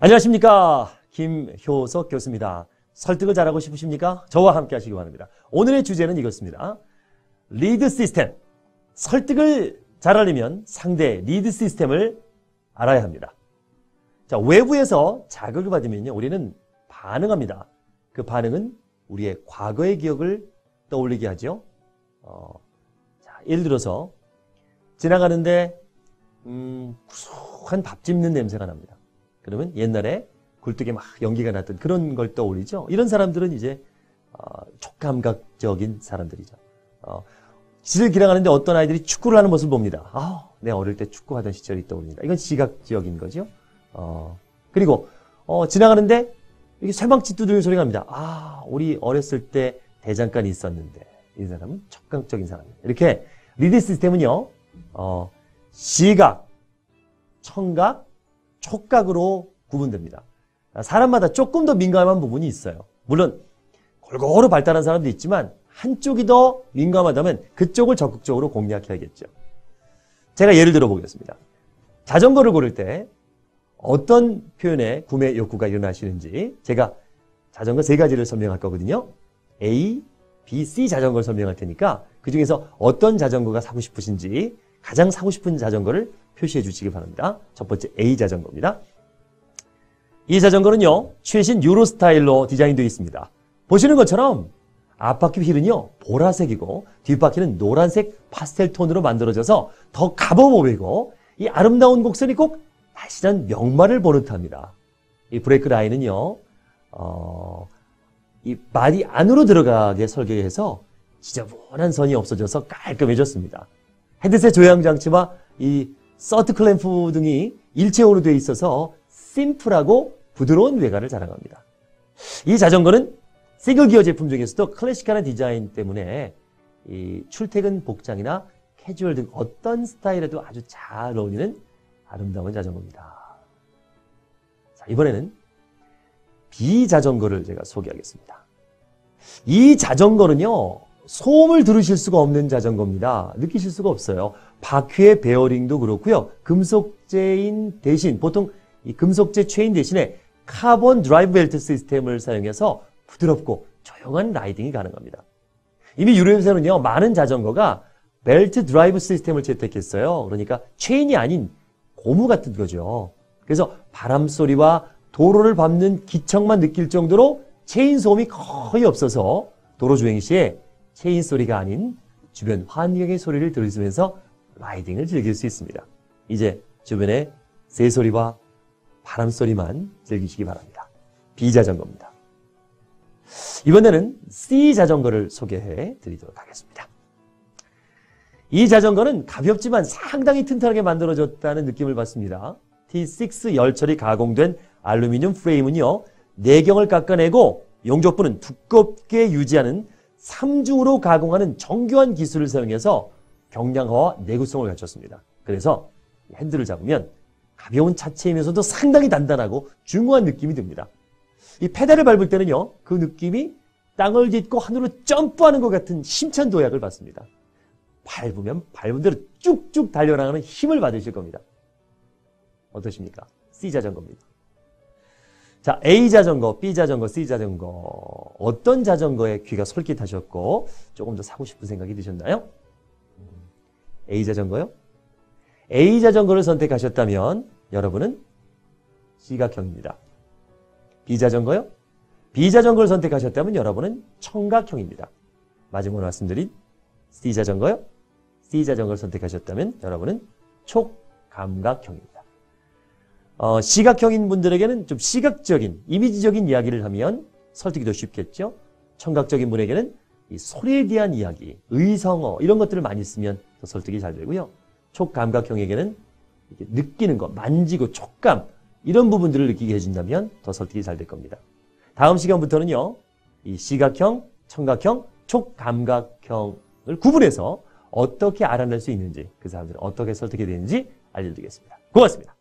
안녕하십니까. 김효석 교수입니다. 설득을 잘하고 싶으십니까? 저와 함께 하시기 바랍니다. 오늘의 주제는 이것입니다. 리드 시스템. 설득을 잘하려면 상대 리드 시스템을 알아야 합니다. 자, 외부에서 자극을 받으면요. 우리는 반응합니다. 그 반응은 우리의 과거의 기억을 떠올리게 하죠. 어, 자, 예를 들어서 지나가는데 음, 구수한 밥 집는 냄새가 납니다. 그러면 옛날에 굴뚝에 막 연기가 났던 그런 걸 떠올리죠. 이런 사람들은 이제 어, 촉감각적인 사람들이죠. 어, 시를 기량하는데 어떤 아이들이 축구를 하는 모습을 봅니다. 아, 내 어릴 때 축구하던 시절이 떠오릅니다. 이건 시각적인 거죠. 어, 그리고 어, 지나가는데 이게 쇠망치 두드리는 소리가 납니다. 아, 우리 어렸을 때 대장간이 있었는데 이 사람은 촉각적인 사람이에요. 이렇게 리드 시스템은요. 어, 시각, 청각, 촉각으로 구분됩니다. 사람마다 조금 더 민감한 부분이 있어요. 물론 골고루 발달한 사람도 있지만 한쪽이 더 민감하다면 그쪽을 적극적으로 공략해야겠죠. 제가 예를 들어 보겠습니다. 자전거를 고를 때 어떤 표현의 구매 욕구가 일어나시는지 제가 자전거 세 가지를 설명할 거거든요. A, B, C 자전거를 설명할 테니까 그 중에서 어떤 자전거가 사고 싶으신지 가장 사고 싶은 자전거를 표시해 주시기 바랍니다. 첫 번째 A 자전거입니다. 이 자전거는요, 최신 유로 스타일로 디자인되어 있습니다. 보시는 것처럼 앞바퀴 휠은요, 보라색이고 뒷바퀴는 노란색 파스텔 톤으로 만들어져서 더 값어 보이고 이 아름다운 곡선이 꼭 날씬한 명말을 보는 듯합니다. 이 브레이크 라인은요, 어, 이 말이 안으로 들어가게 설계해서 지저분한 선이 없어져서 깔끔해졌습니다. 헤드셋 조향 장치와 이 서트 클램프 등이 일체형으로 되어 있어서 심플하고 부드러운 외관을 자랑합니다. 이 자전거는 싱글 기어 제품 중에서도 클래식한 디자인 때문에 이 출퇴근 복장이나 캐주얼 등 어떤 스타일에도 아주 잘 어울리는 아름다운 자전거입니다. 자, 이번에는 B 자전거를 제가 소개하겠습니다. 이 자전거는요, 소음을 들으실 수가 없는 자전거입니다. 느끼실 수가 없어요. 바퀴의 베어링도 그렇고요. 금속제인 대신 보통 이 금속제 체인 대신에 카본 드라이브 벨트 시스템을 사용해서 부드럽고 조용한 riding이 가능합니다. 이미 유럽에서는요 많은 자전거가 벨트 드라이브 시스템을 채택했어요. 그러니까 체인이 아닌 고무 같은 거죠. 그래서 바람 소리와 도로를 밟는 기척만 느낄 정도로 체인 소음이 거의 없어서 도로 주행 시에 체인 소리가 아닌 주변 환경의 소리를 들으면서 riding을 즐길 수 있습니다. 이제 주변의 새소리와 바람 소리만 즐기시기 바랍니다. B 자전거입니다. 이번에는 C 자전거를 소개해 드리도록 하겠습니다. 이 자전거는 가볍지만 상당히 튼튼하게 만들어졌다는 느낌을 받습니다. T6 열처리 가공된 알루미늄 프레임은요, 내경을 깎아내고 용접부는 두껍게 유지하는 3중으로 가공하는 정교한 기술을 사용해서 경량화와 내구성을 갖췄습니다. 그래서 핸들을 잡으면 가벼운 차체이면서도 상당히 단단하고 중후한 느낌이 듭니다. 이 페달을 밟을 때는요, 그 느낌이 땅을 딛고 하늘로 점프하는 것 같은 힘찬 도약을 받습니다. 밟으면 밟은 대로 쭉쭉 달려나가는 힘을 받으실 겁니다. 어떠십니까? C 자전거입니다. 자, A 자전거, B 자전거, C 자전거. 어떤 자전거에 귀가 솔깃하셨고 조금 더 사고 싶은 생각이 드셨나요? A 자전거요? A 자전거를 선택하셨다면 여러분은 C각형입니다. B 자전거요? B 자전거를 선택하셨다면 여러분은 청각형입니다. 마지막으로 말씀드린 C 자전거요? C 자전거를 선택하셨다면 여러분은 촉감각형입니다. 어, 시각형인 분들에게는 좀 시각적인, 이미지적인 이야기를 하면 설득이 더 쉽겠죠? 청각적인 분에게는 이 소리에 대한 이야기, 의성어 이런 것들을 많이 쓰면 더 설득이 잘 되고요. 촉감각형에게는 느끼는 것, 만지고 촉감 이런 부분들을 느끼게 해준다면 더 설득이 잘 될 겁니다. 다음 시간부터는요. 이 시각형, 청각형, 촉감각형을 구분해서 어떻게 알아낼 수 있는지 그 사람들은 어떻게 설득이 되는지 알려드리겠습니다. 고맙습니다.